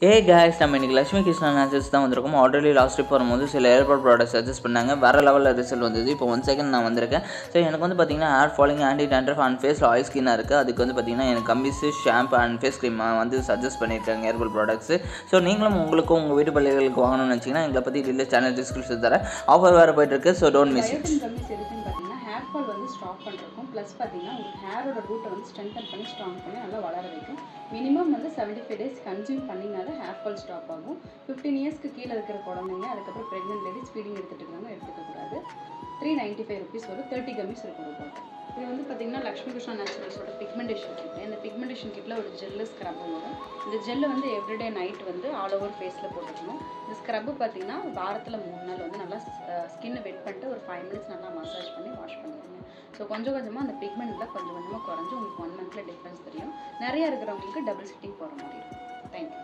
ஏ case நம்ம இன்னைக்கு Lakshmi Krishna nature's தான் வந்திருக்கோம். ஆல்ரெடி லாஸ்ட் ட்ரிப் வரும்போது சில ஏர்போர்ட் ப்ராடக்ட் சஜஸ்ட் பண்ணாங்க. வேறு லெவலில் ரிசல்ட் வந்தது. இப்போ ஒன் செகண்ட் நான் வந்திருக்கேன். ஸோ எனக்கு வந்து பார்த்தீங்கன்னா hair falling anti dandruff and face oil ஸ்கின்னாக இருக்குது அதுக்கு வந்து பார்த்தீங்கன்னா எனக்கு கம்பிஸு ஷாம்பு அண்ட் ஃபேஸ் க்ரீம் வந்து சஜஸ்ட் பண்ணியிருக்காங்க ஏர்போர்ட் ப்ராடக்ட்ஸ் ஸோ நீங்களும் உங்களுக்கும் உங்கள் வீட்டு பள்ளிகளுக்கு வாங்கணும்னு வச்சிங்கன்னா எங்களை பற்றி இல்லை சேனல் டிஸ்கிரிப்ஷன் தரேன். ஆஃபர் வேறு போயிட்டுருக்கு so don't miss it hair fall வந்து ஸ்டாப் பண்ணுறக்கும் ப்ளஸ் பார்த்தீங்கன்னா உங்களுக்கு ஹேரோட ரூட்டை வந்து ஸ்ட்ரென்தன் பண்ணி ஸ்ட்ராங் பண்ணி நல்லா வளர வைக்கும். மினிமம் வந்து செவன்ட்டி ஃபைவ் டேஸ் கன்சியூம் பண்ணிங்கன்னா தான் ஹேர் ஃபால் ஸ்டாப் ஆகும். ஃபிஃப்டீன் இயர்ஸ்க்கு கீழே இருக்கிற குழந்தைங்க அதுக்கப்புறம் ப்ரெக்னென்ட் லேடிஸ் ஃபீடிங் எடுத்துகிட்டு இருக்காங்க எடுத்துக்கக்கூடாது த்ரீ நைன்ட்டி ஃபைவ் ருபீஸ் வரும் தேர்ட்டி கம்மிஸ் இருக்கும் ரூபாய் இது வந்து பார்த்தீங்கன்னா லக்ஷ்மி கிருஷ்ணா நேச்சுரல்ஸோட பிக்மெண்டேஷன் கிட் இந்த பிக்மெண்டேஷன் கிட்டில் ஒரு ஜெல்லு ஸ்க்ரப் வரும். இந்த ஜெல்லு வந்து எவ்ரிடே நைட் வந்து ஆல் ஓவர் ஃபேஸில் போட்டுக்கணும். இந்த ஸ்க்ரப்பு பார்த்தீங்கன்னா வாரத்தில் மூணு நாள் வந்து நல்லா ஸ்கின்னை வெட் பண்ணிட்டு ஒரு ஃபைவ் மினிட்ஸ் நல்லா மசாஜ் பண்ணி வாஷ் பண்ணிடுங்க ஸோ கொஞ்சம் கொஞ்சமாக அந்த பிக்மெண்ட்டில் கொஞ்சம் கொஞ்சமாக குறைஞ்சி உங்களுக்கு ஒன் மந்த்தில் டிஃப்ரென்ஸ் தெரியும். நிறையா இருக்கிறவங்களுக்கு டபுள் சிட்டிங் போகிற மாதிரி இருக்கும். தேங்க்யூ